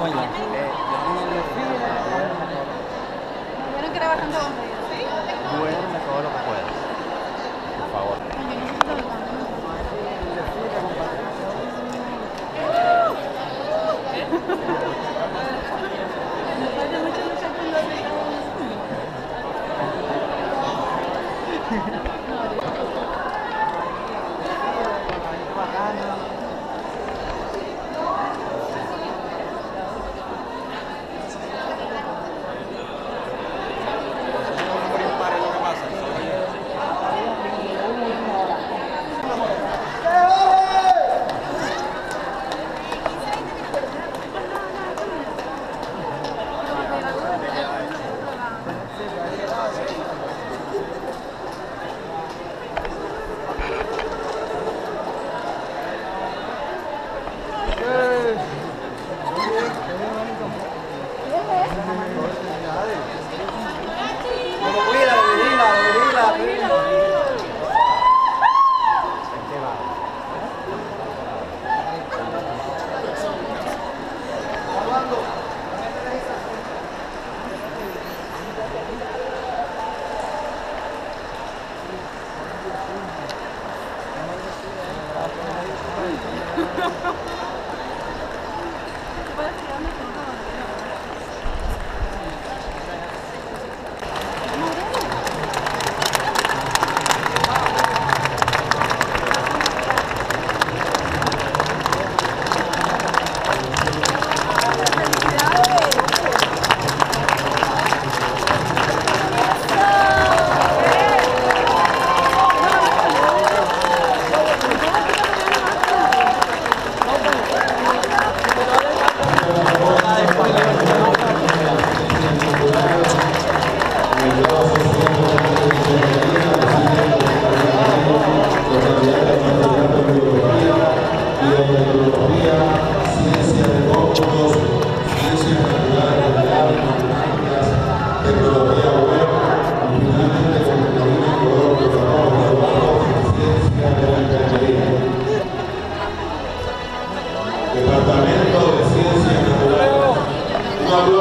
vamos allá. Vieron que era bastante aburrido. Duerme todo lo que puedas. Por favor.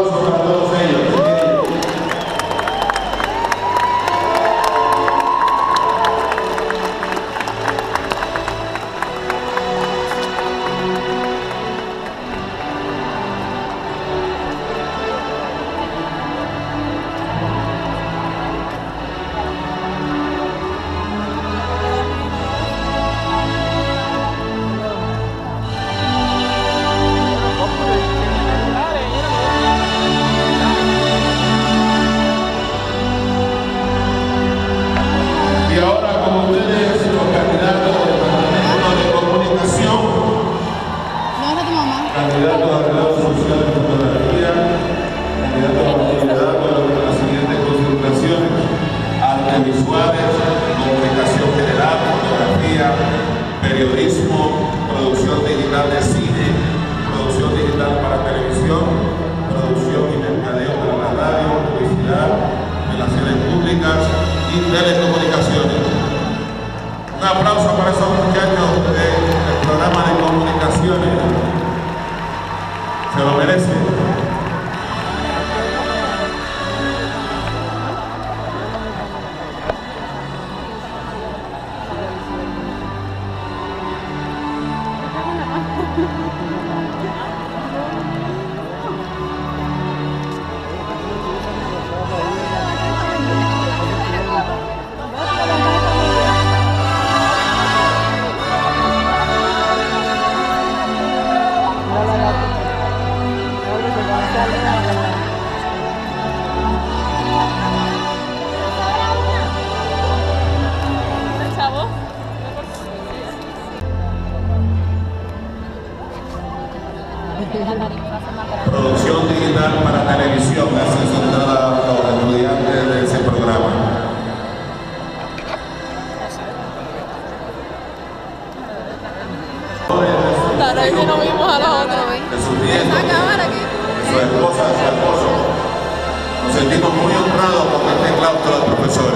Un aplauso para todos candidato a relación social de fotografía, candidato a liderazgo de las siguientes concentraciones, artes visuales, comunicación general, fotografía, periodismo, producción digital de cine, producción digital para televisión, producción y mercadeo para la radio, publicidad, relaciones públicas y telecomunicaciones. Producción digital para televisión, así son todos los estudiantes de ese programa. Claro, ahí que no vimos a los otros. De sus nietos, su esposa, su esposo. Nos sentimos muy honrados con este claustro de profesores.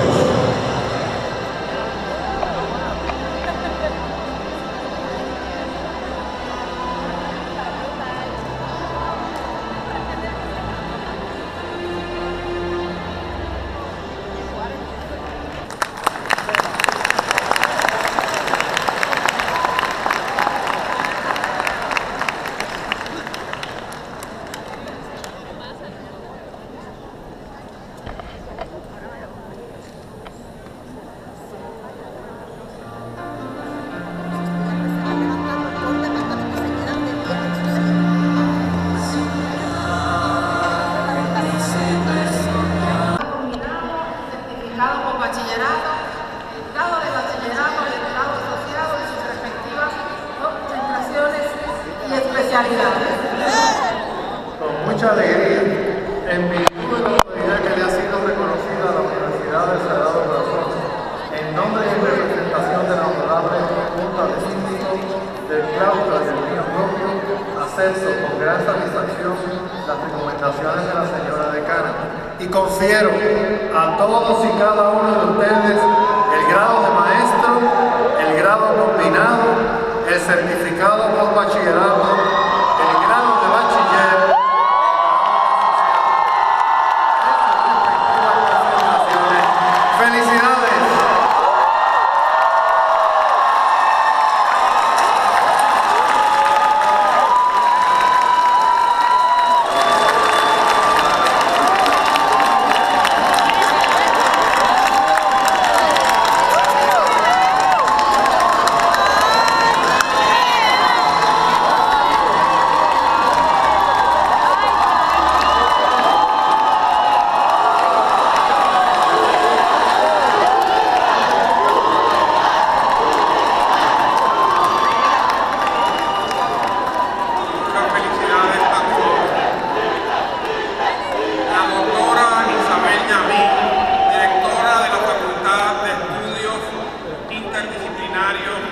Gran satisfacción las recomendaciones de la señora decana y confiero a todos y cada uno de ustedes el grado de maestro, el grado combinado, el certificado por bachillerato,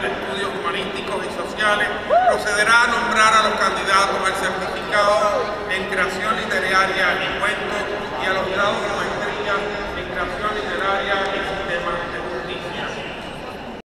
de Estudios Humanísticos y Sociales procederá a nombrar a los candidatos al certificado en creación literaria y cuentos y a los grados